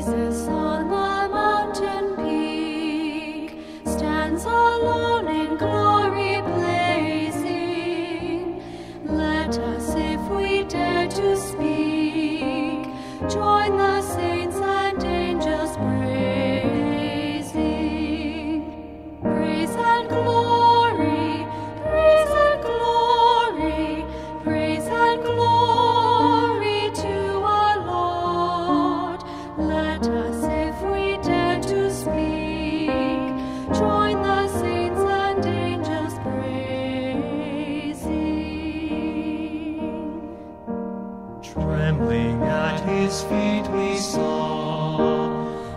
Jesus. at his feet we saw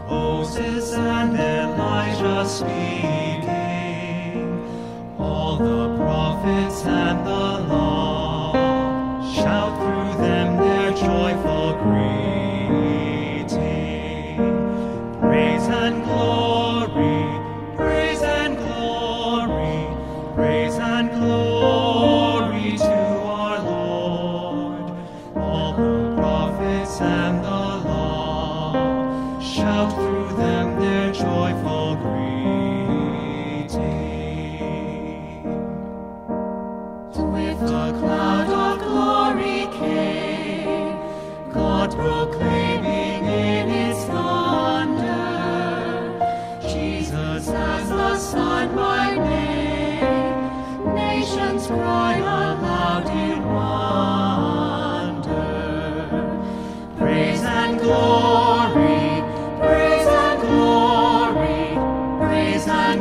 Moses and Elijah speaking, all the prophets and the law shout through them their joyful greeting. and the law. Shout through them their joyful greeting. With a